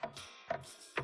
for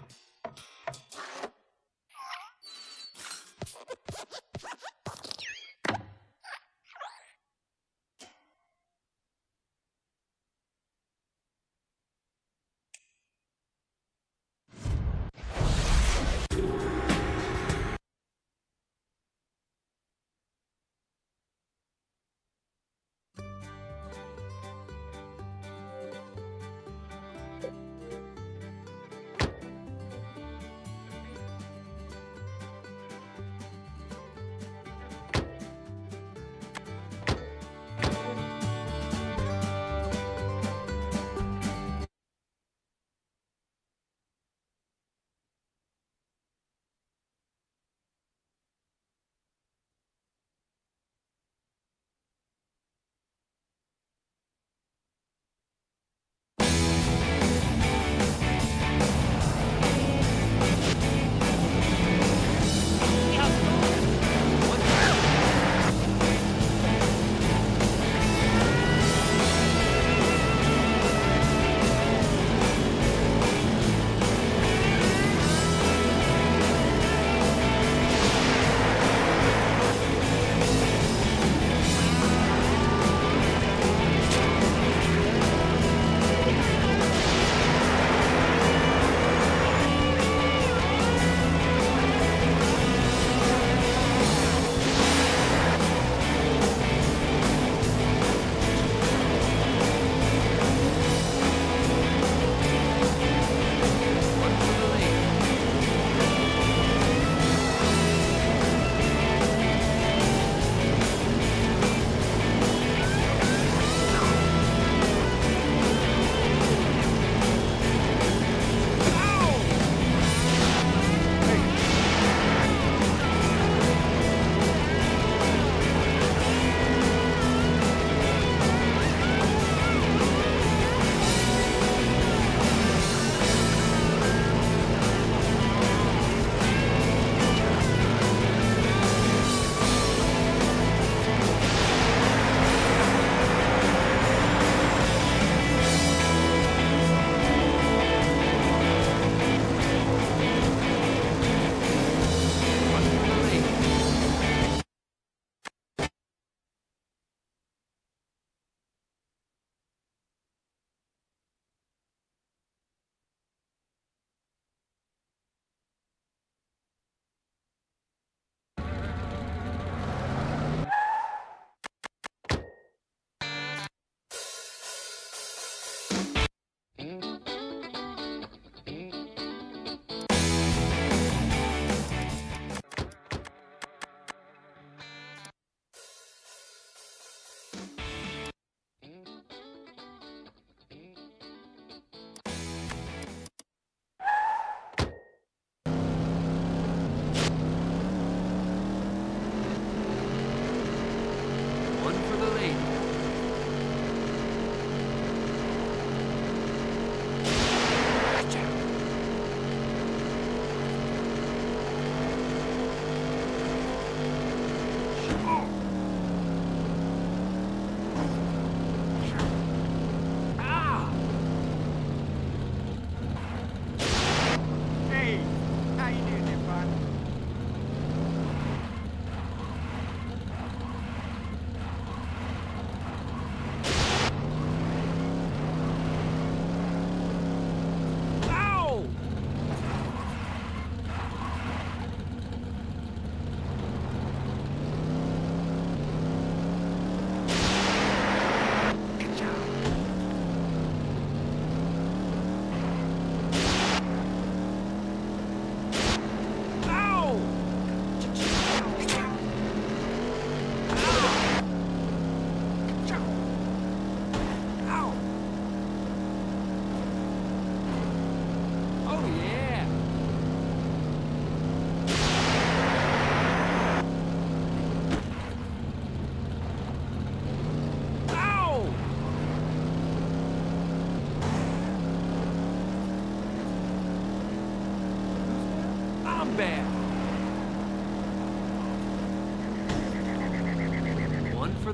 Mm-hmm.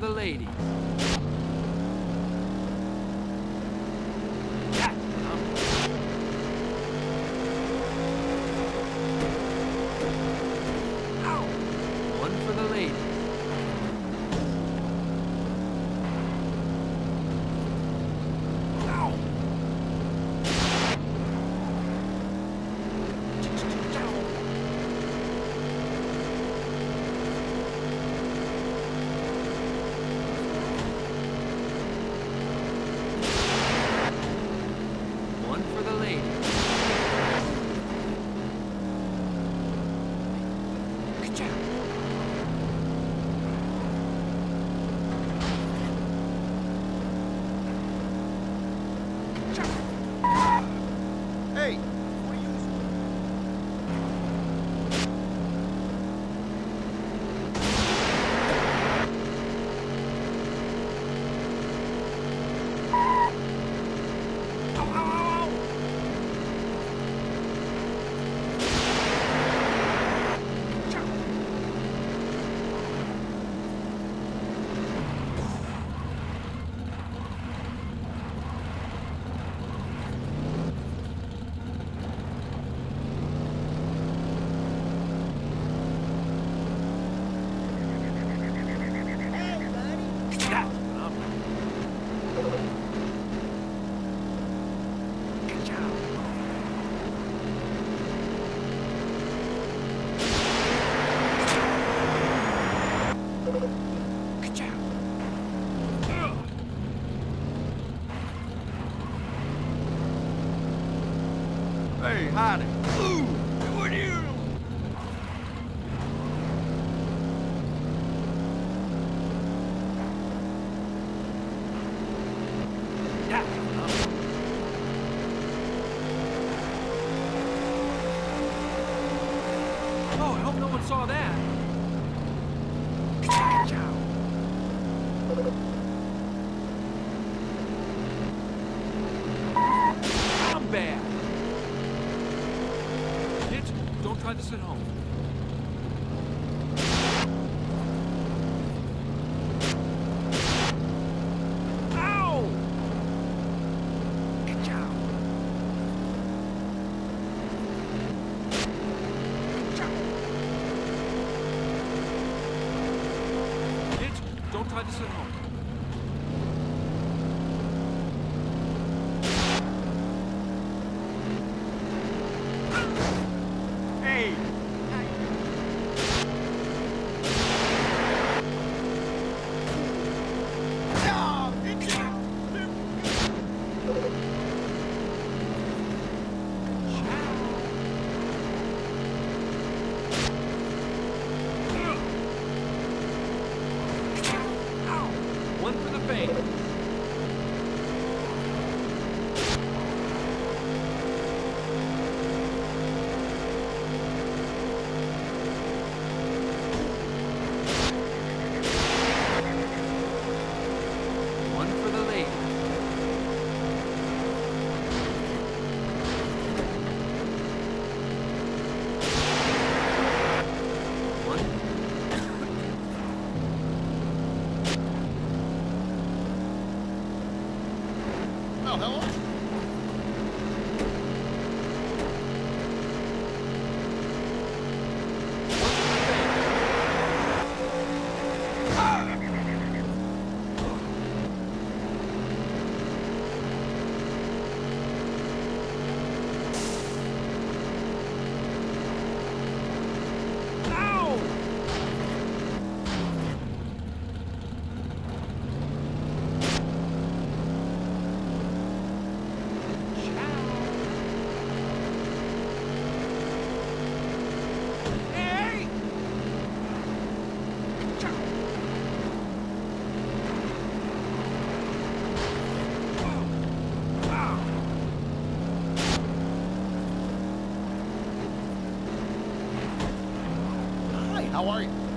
The lady. body. Ooh! Oh, no one saw that. find us at home. How are you?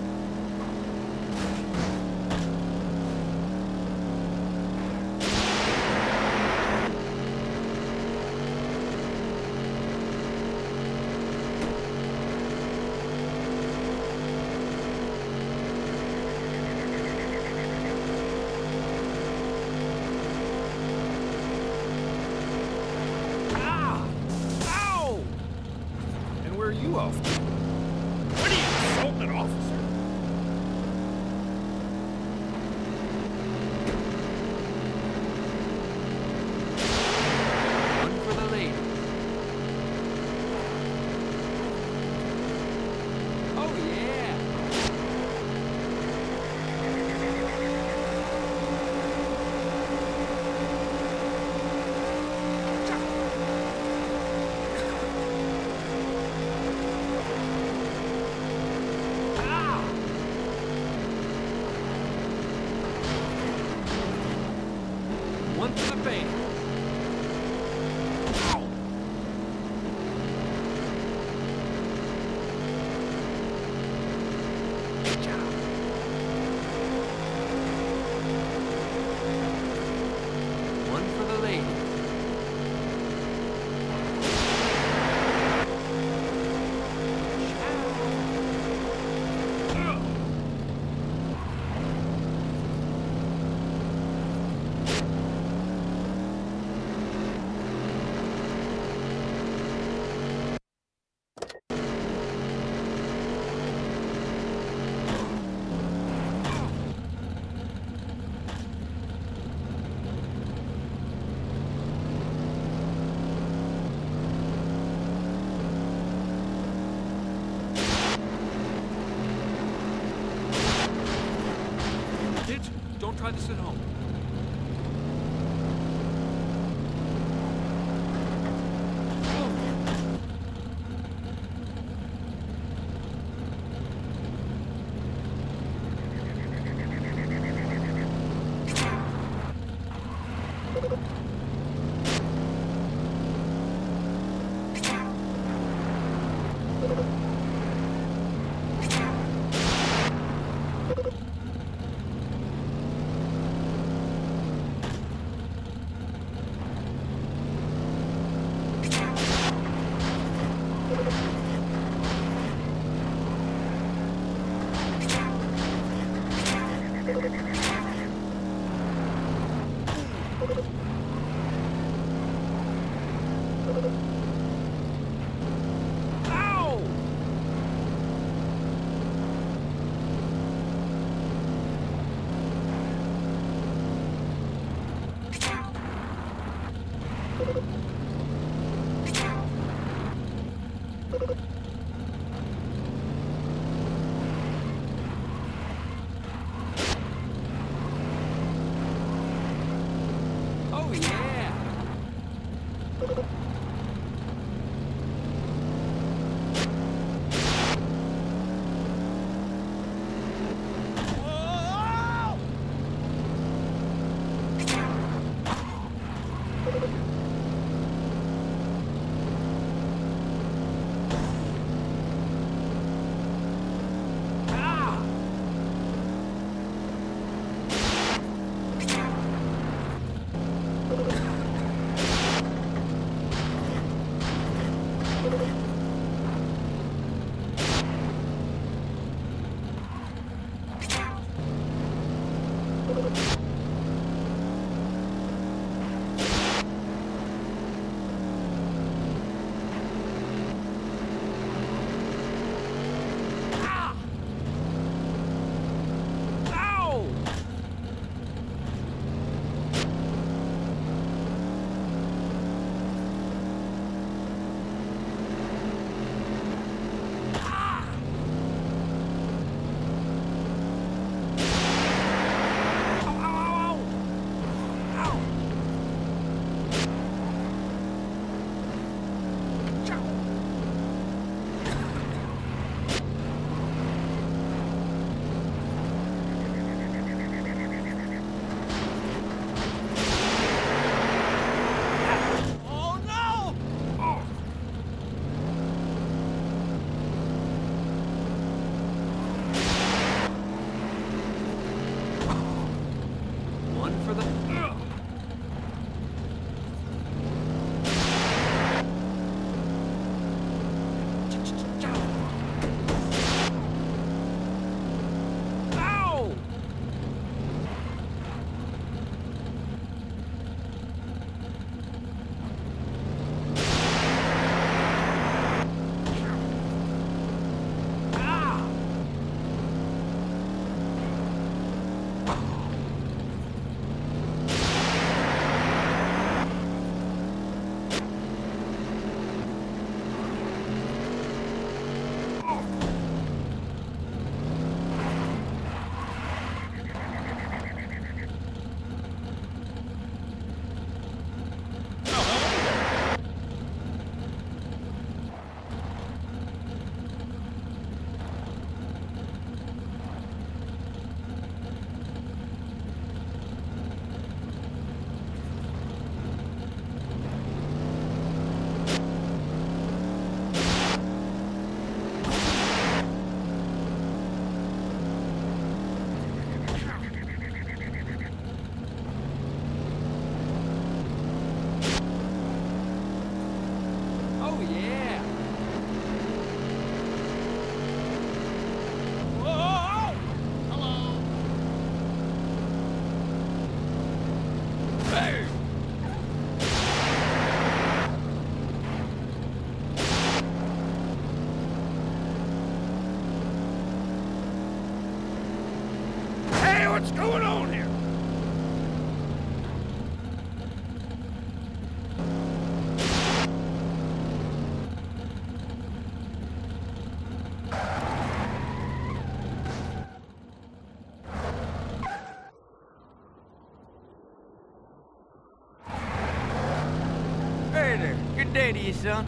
Son.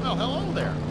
Well, hello there.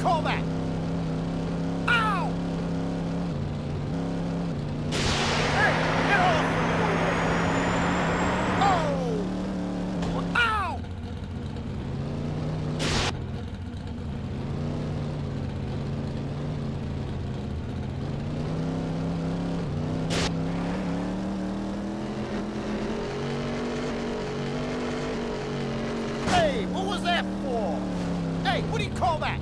call that? Ow! Hey, get off! Oh! Ow! Hey, what was that for? Hey, what do you call that?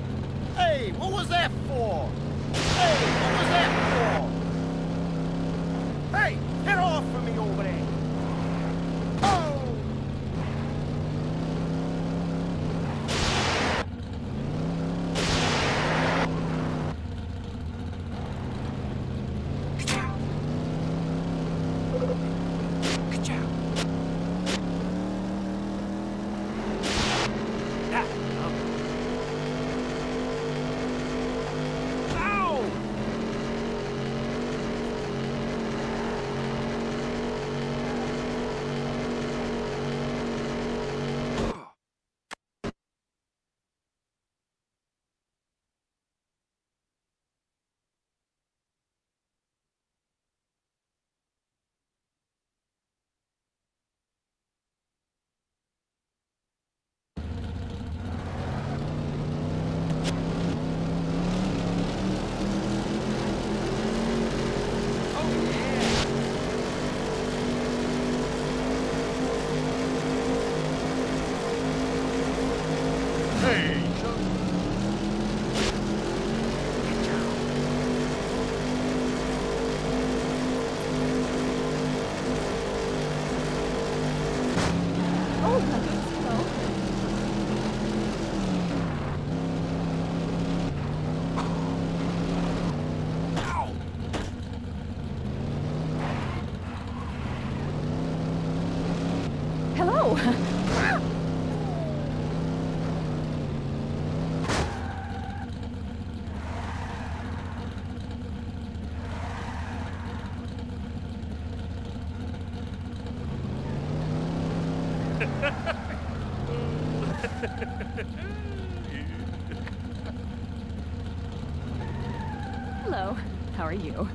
you.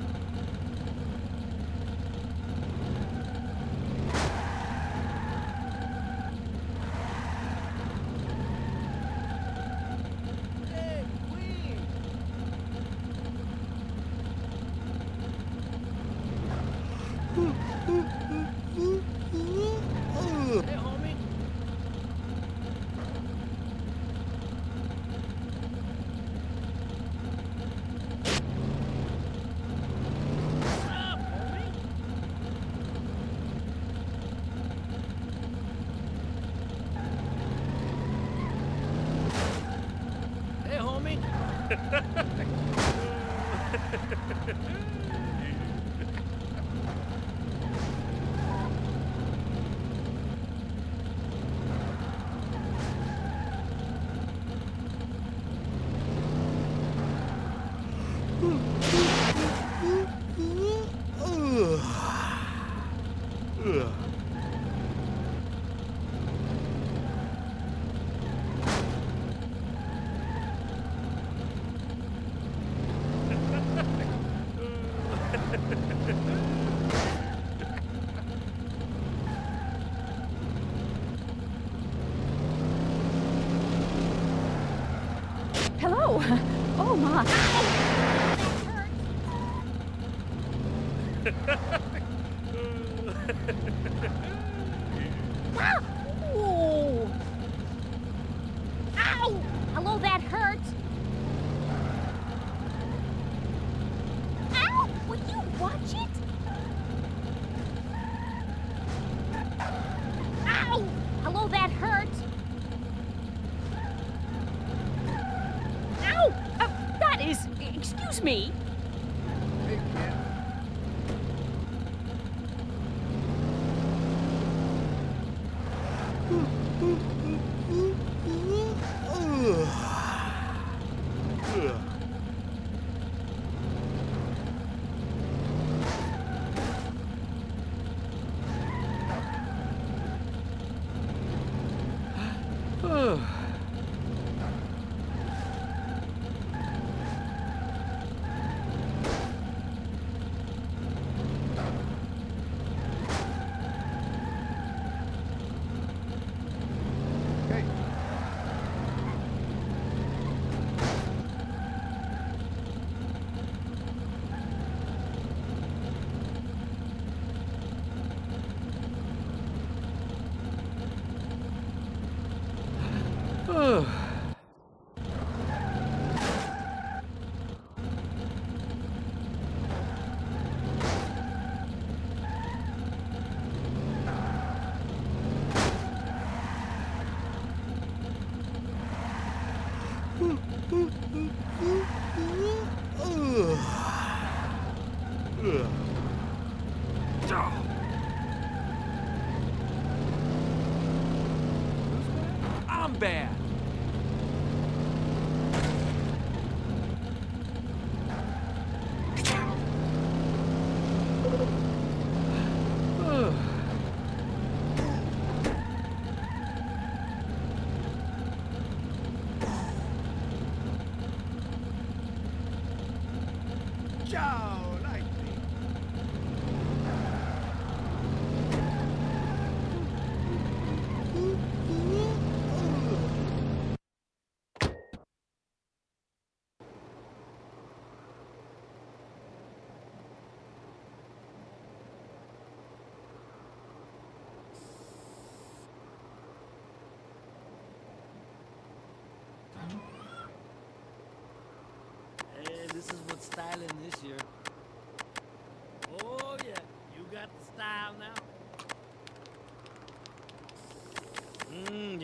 Hey.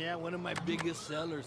Yeah, one of my biggest sellers.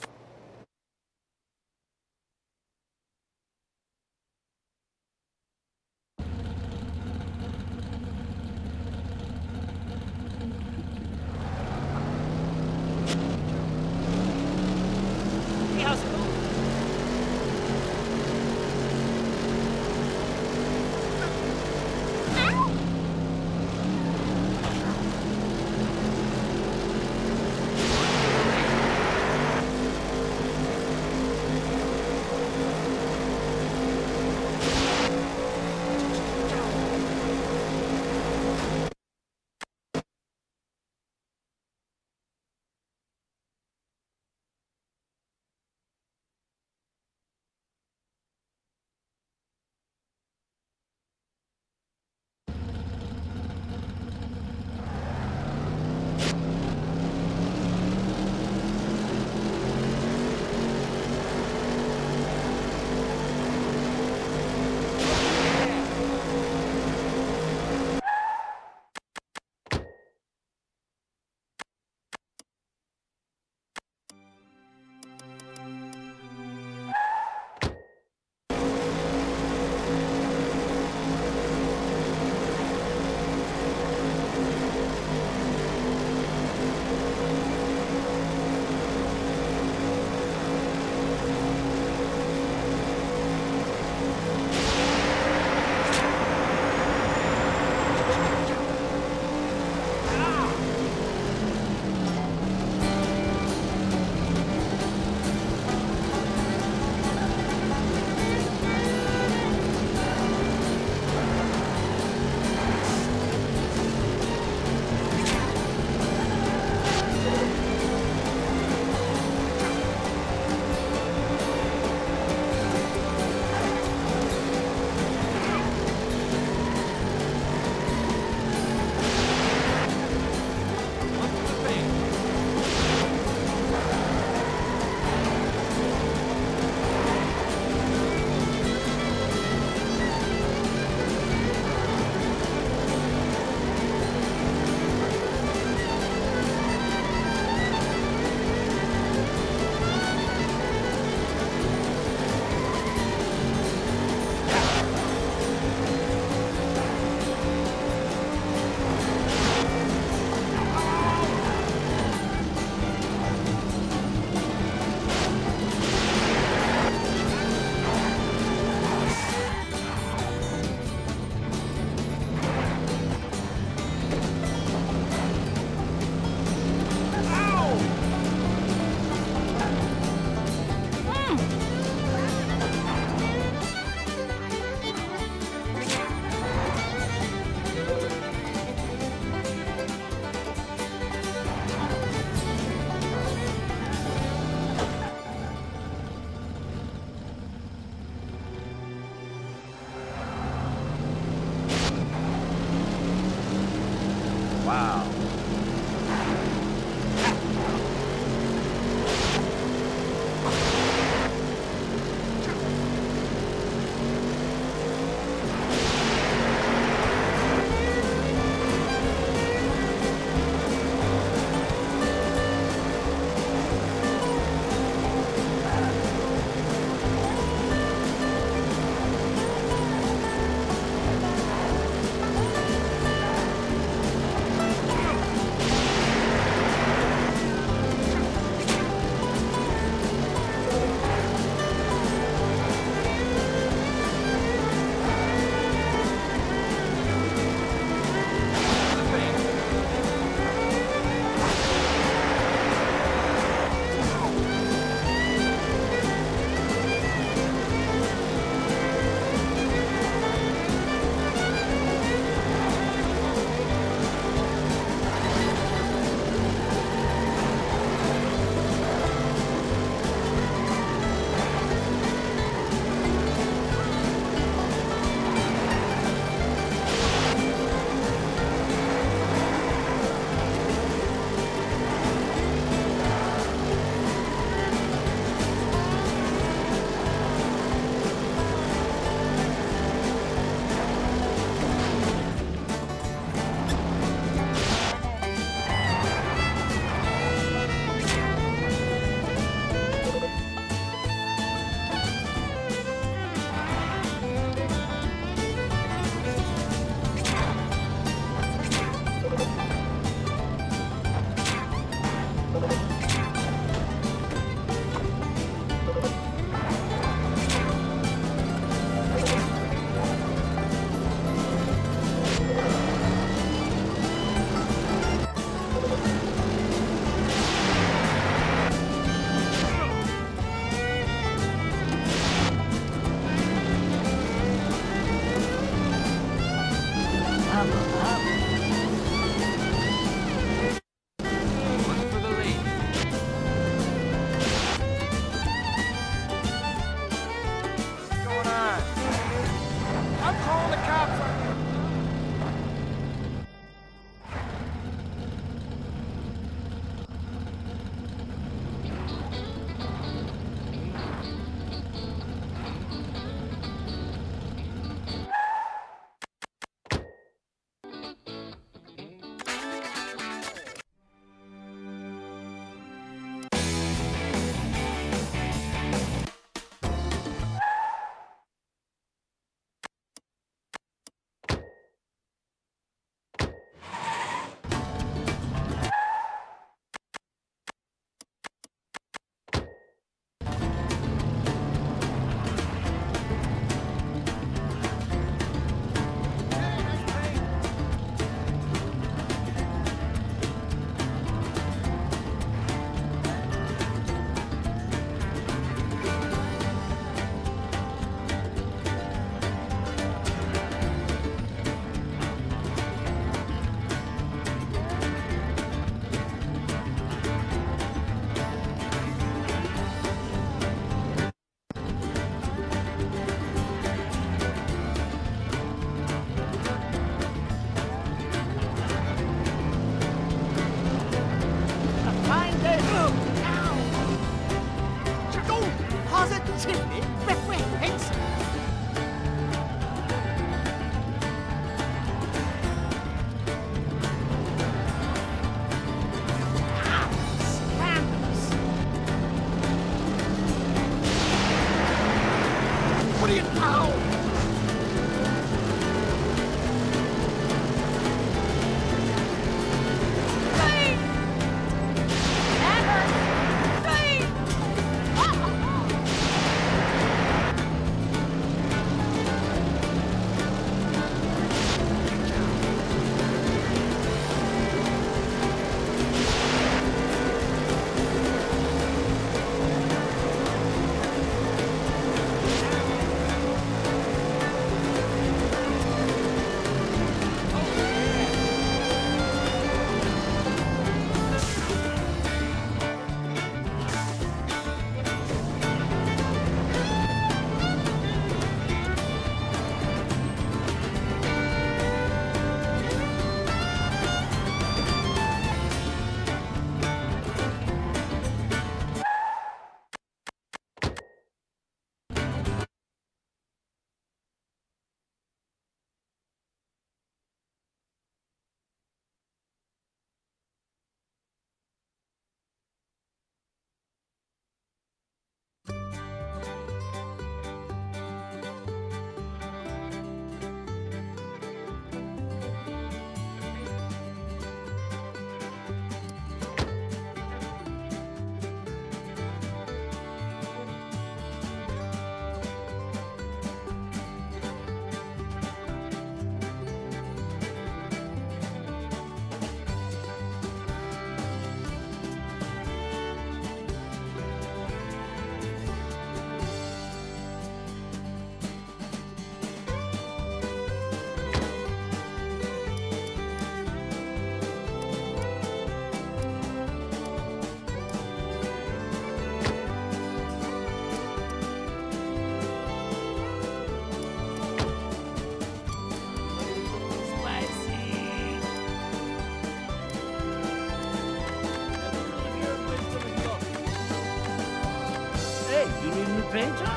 Need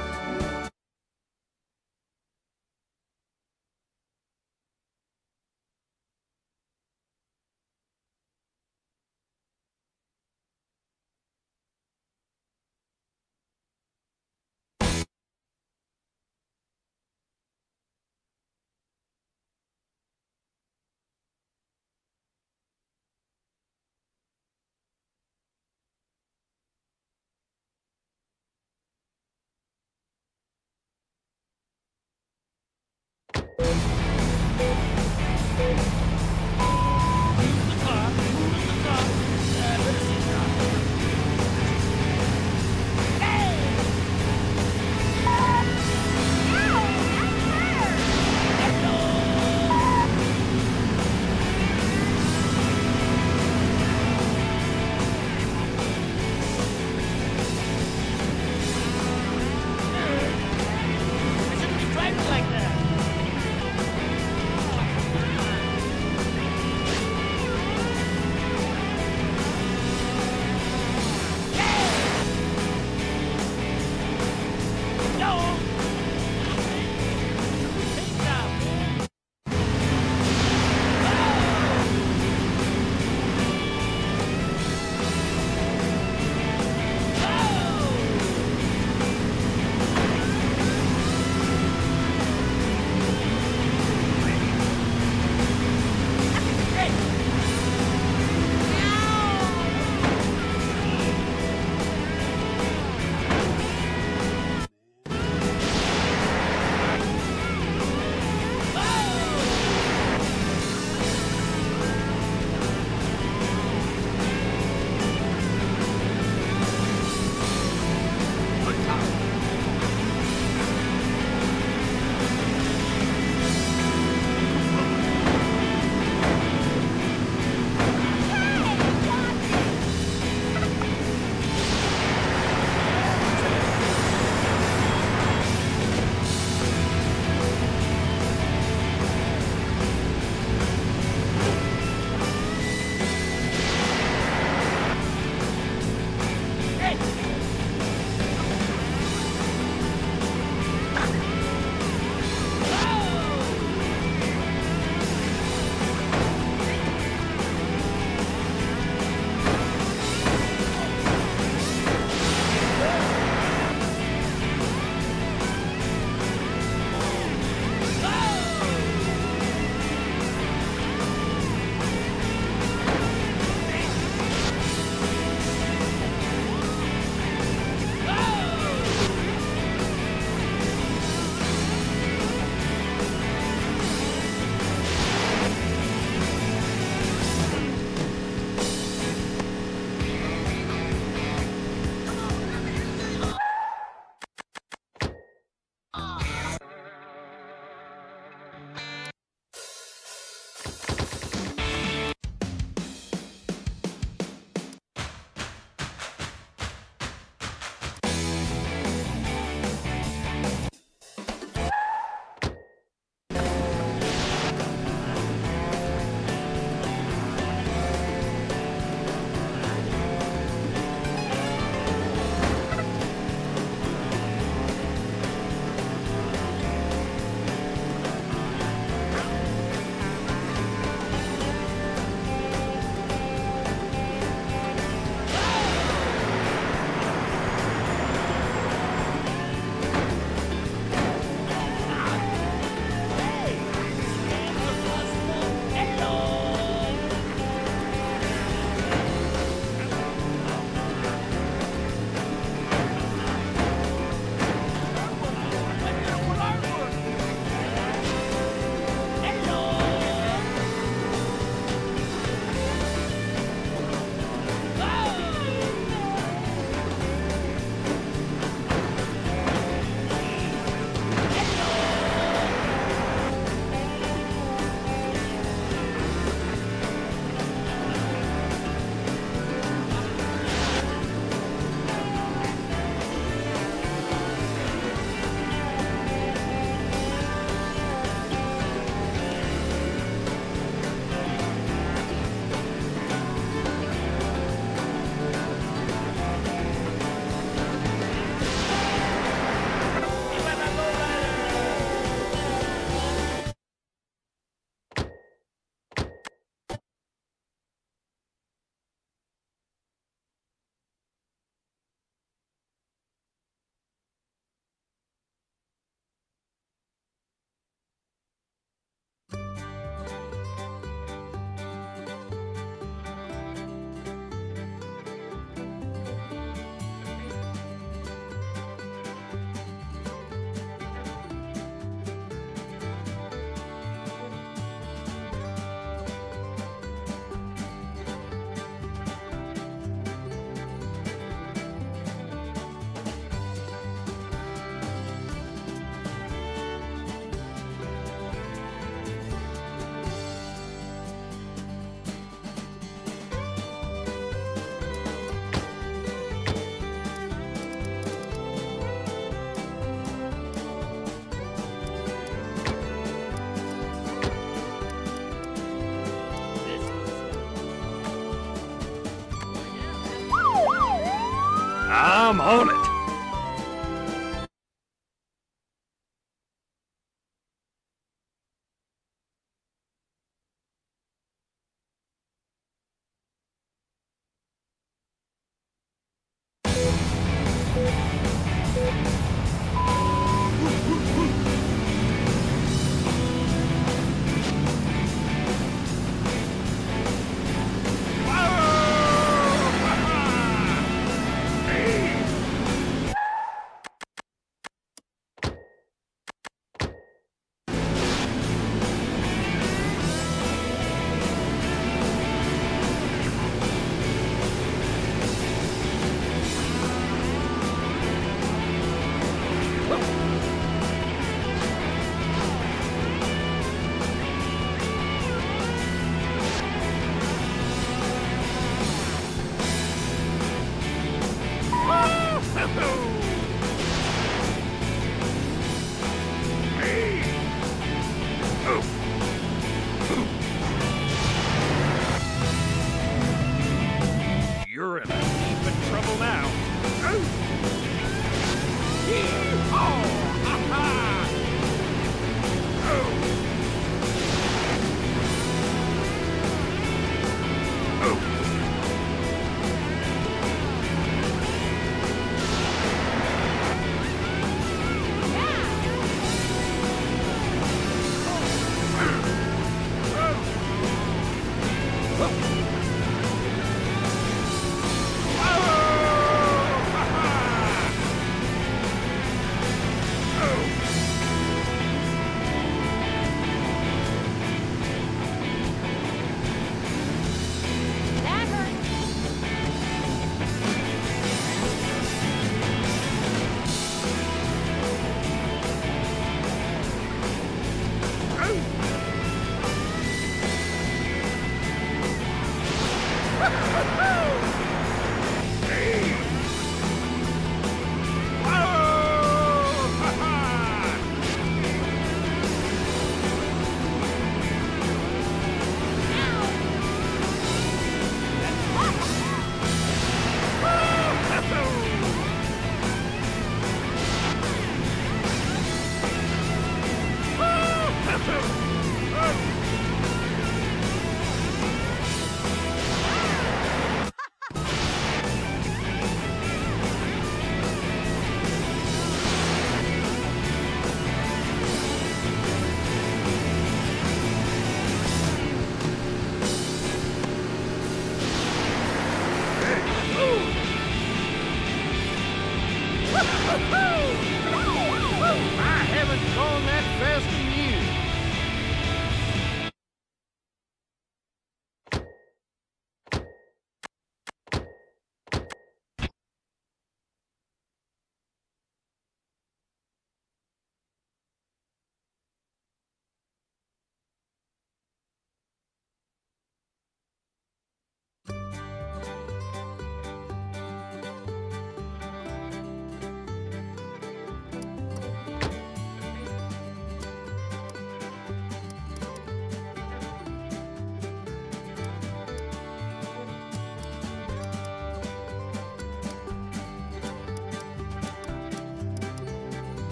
on it.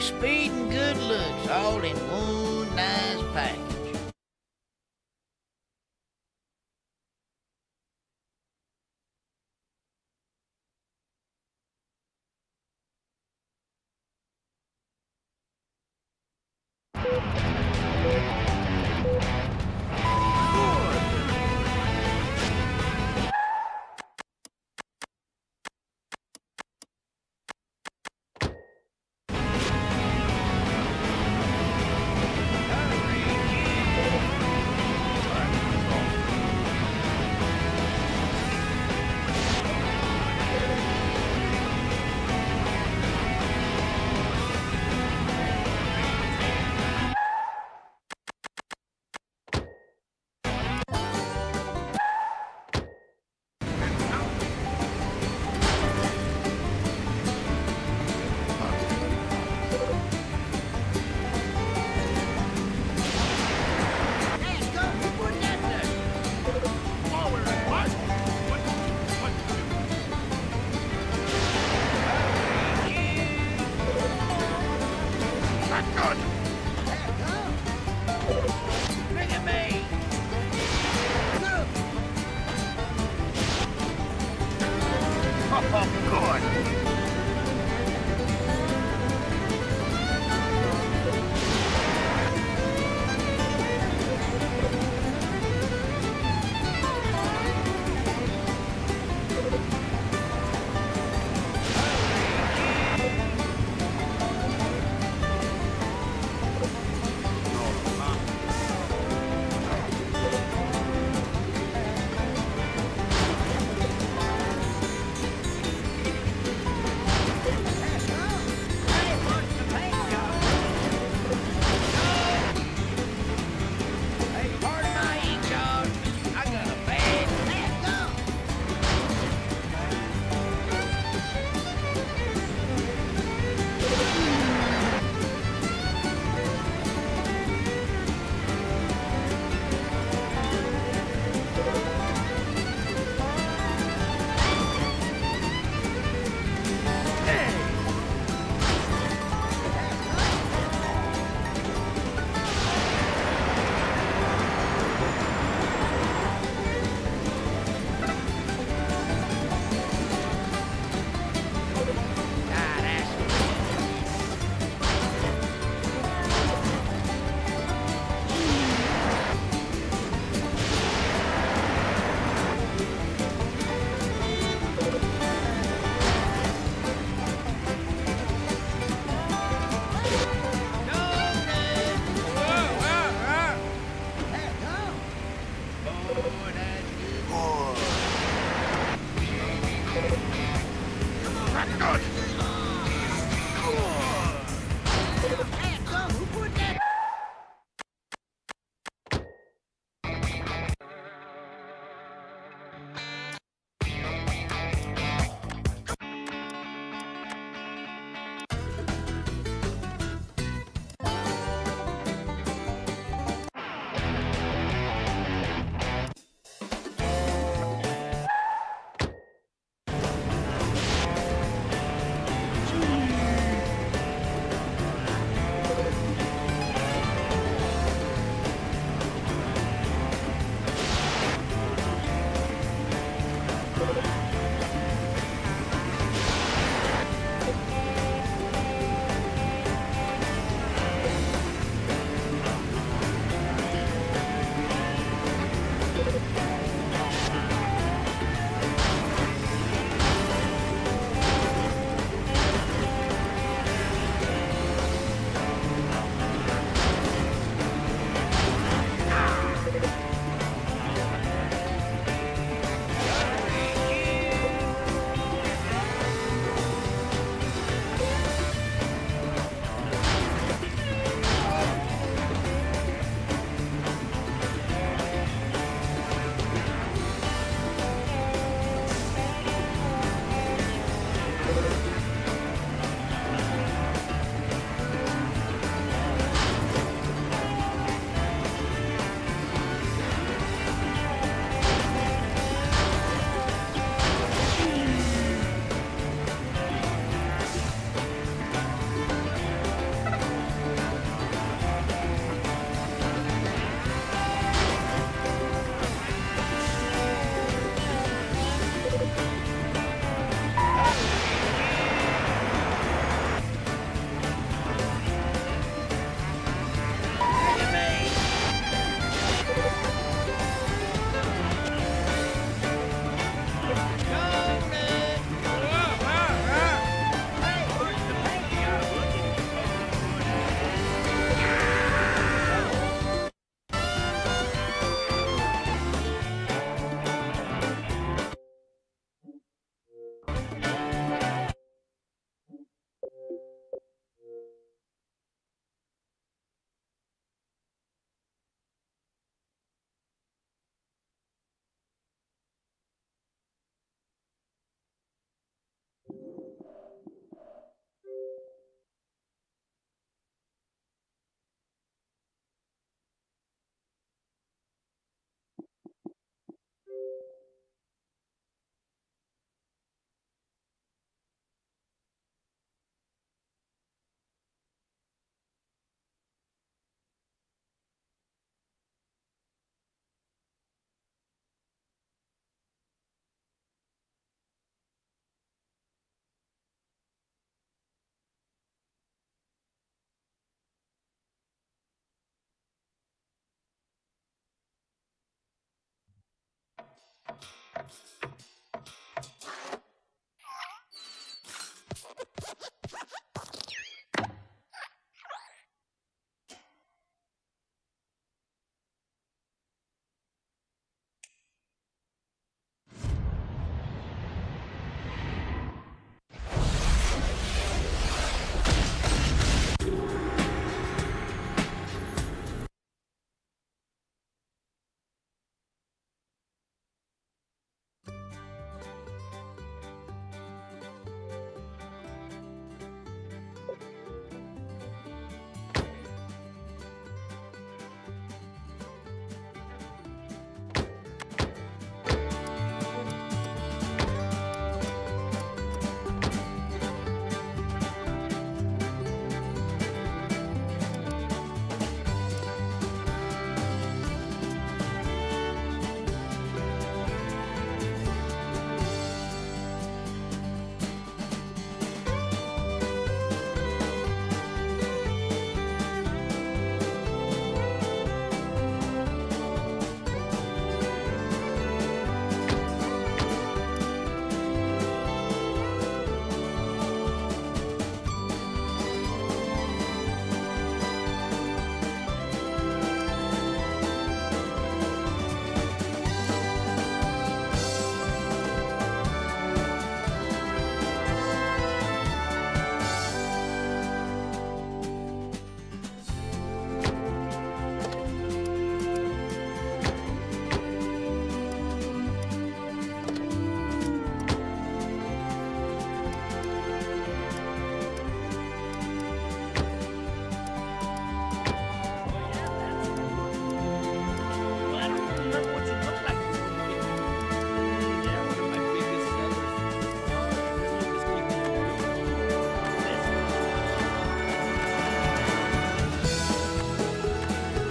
speed, and good looks all in one nice package.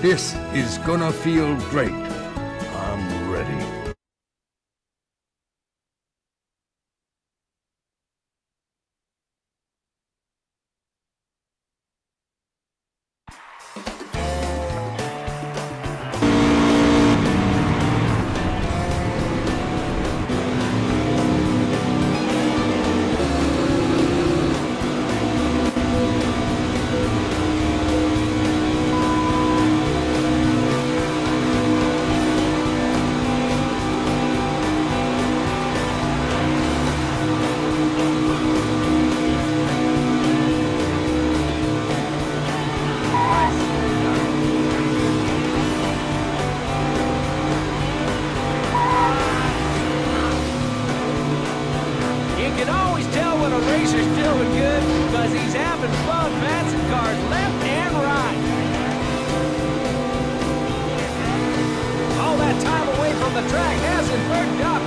This is gonna feel great. Track hasn't hurt Doc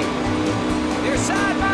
the. They're side by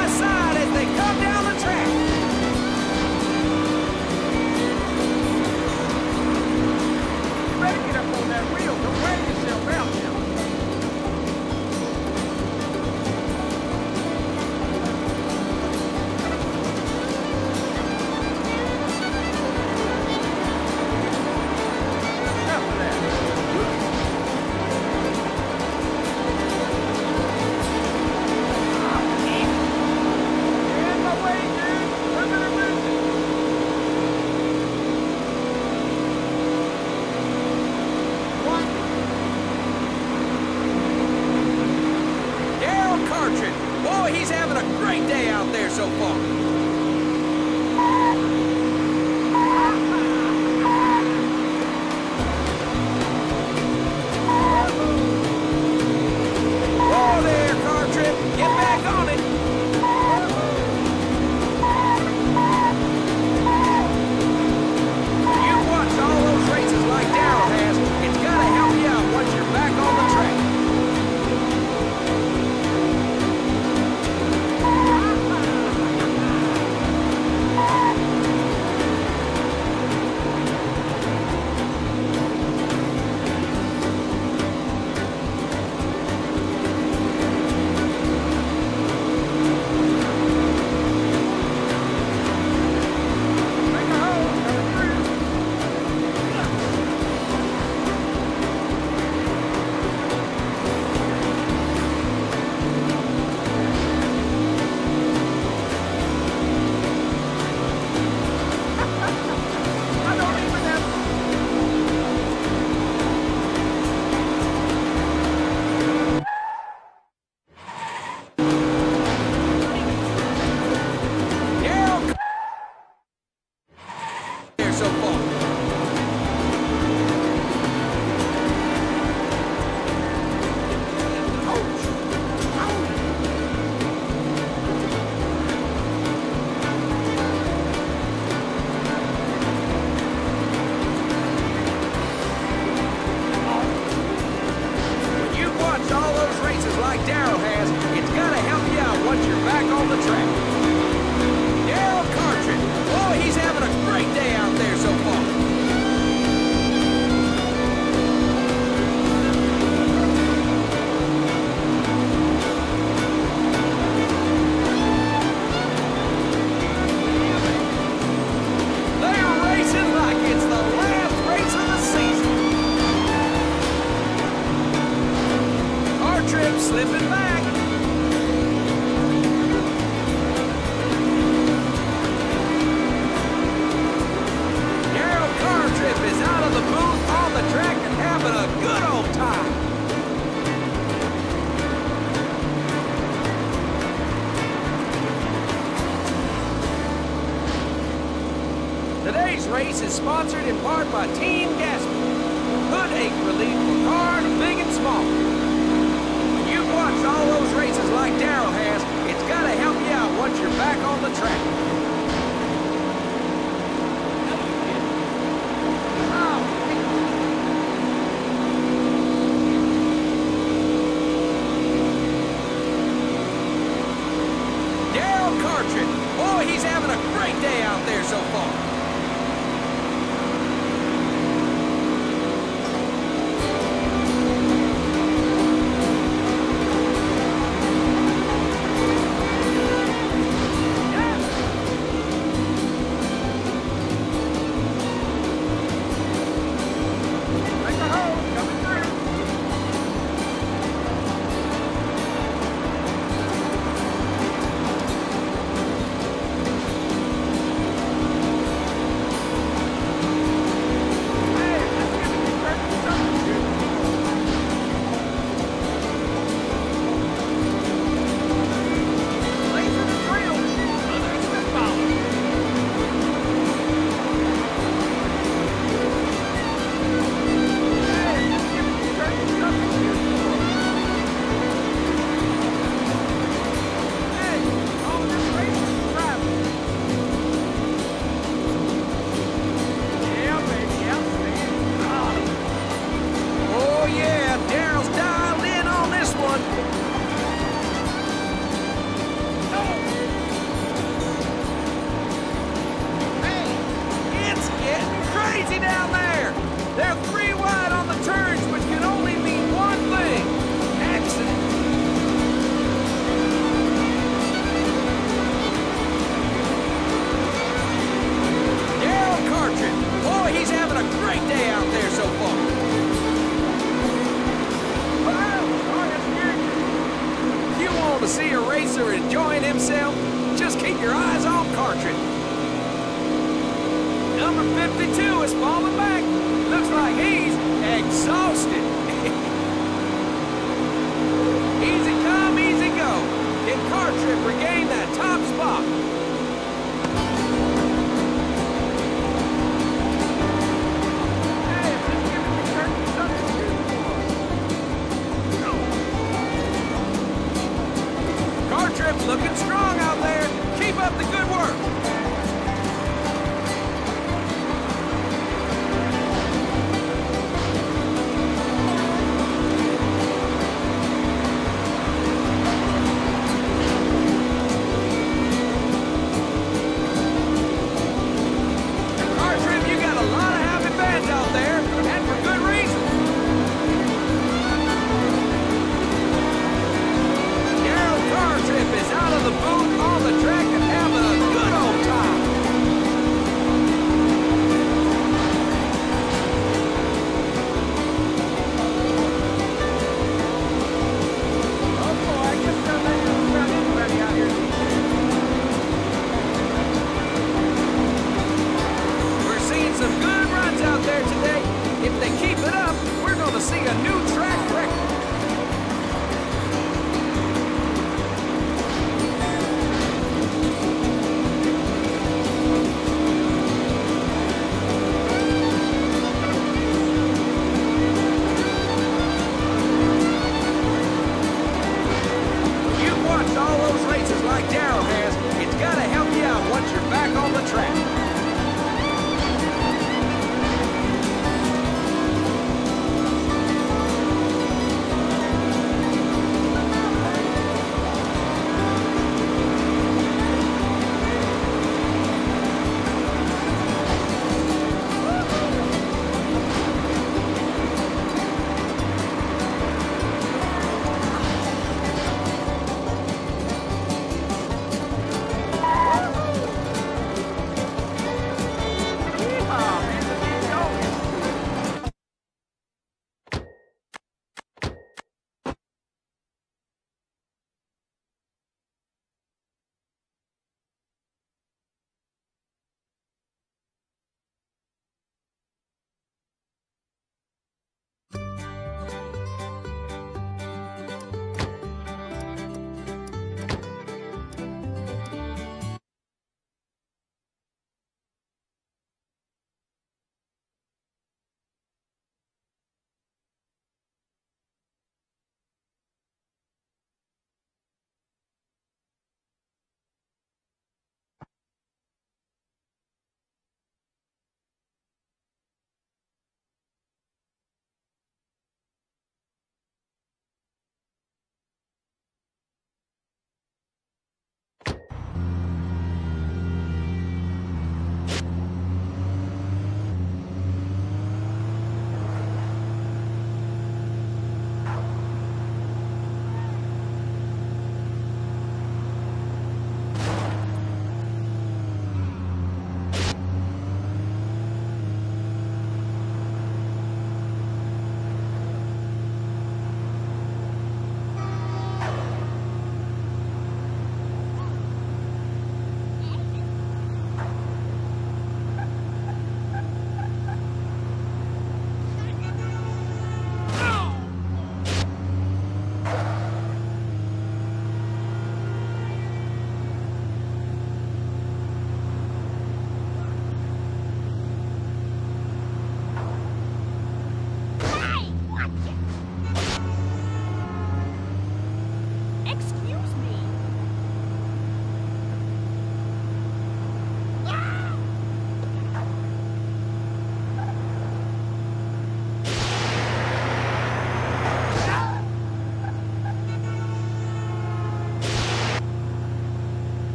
back on the track.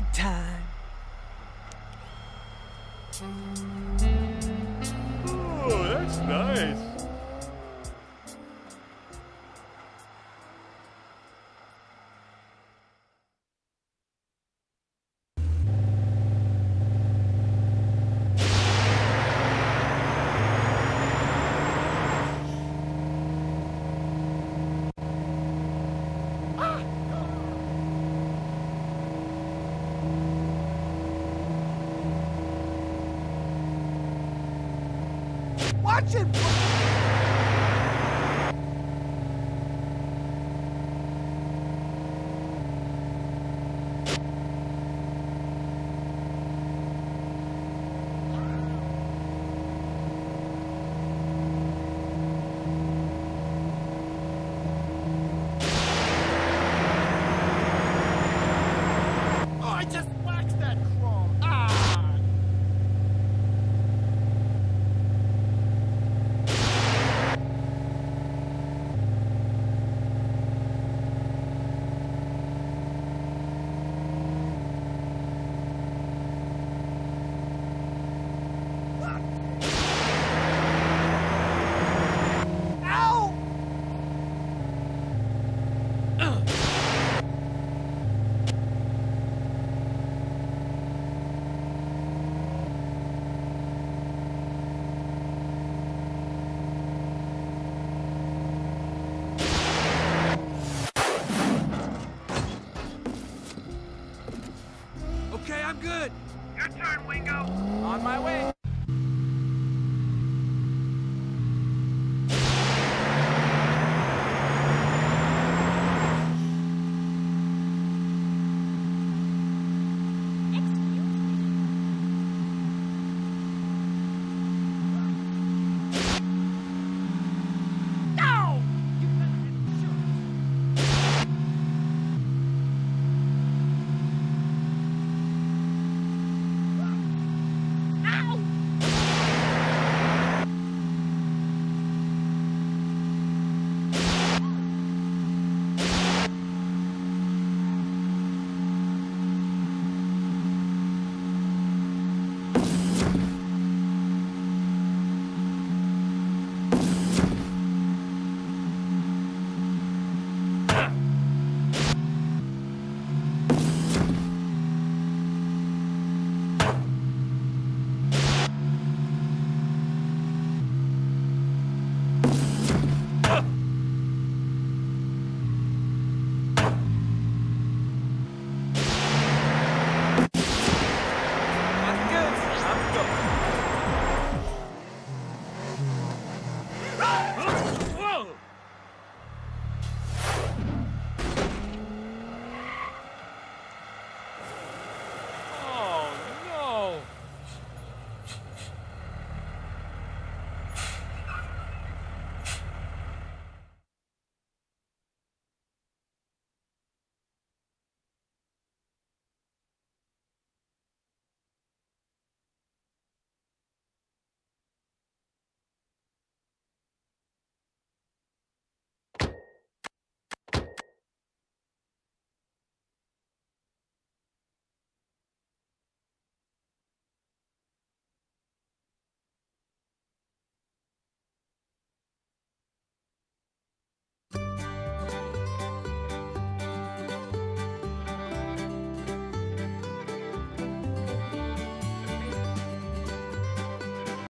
Bedtime. Watch it! Oh, I just waxed that chrome. Ah! Ow! Okay, I'm good. Your turn, Wingo. On my way.